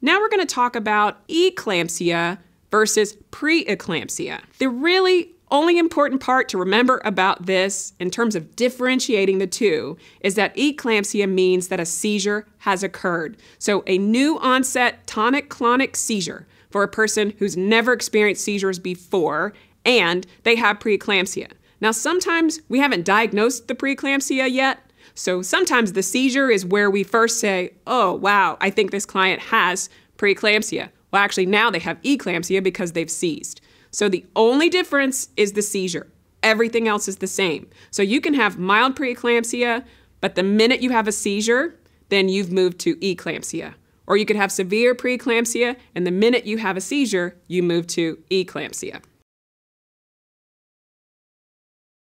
Now we're going to talk about eclampsia versus preeclampsia. The really only important part to remember about this in terms of differentiating the two is that eclampsia means that a seizure has occurred. So, a new onset tonic clonic seizure for a person who's never experienced seizures before and they have preeclampsia. Now, sometimes we haven't diagnosed the preeclampsia yet. So, sometimes the seizure is where we first say, oh, wow, I think this client has preeclampsia. Well, actually, now they have eclampsia because they've seized. So the only difference is the seizure. Everything else is the same. So you can have mild preeclampsia, but the minute you have a seizure, then you've moved to eclampsia. Or you could have severe preeclampsia, and the minute you have a seizure, you move to eclampsia.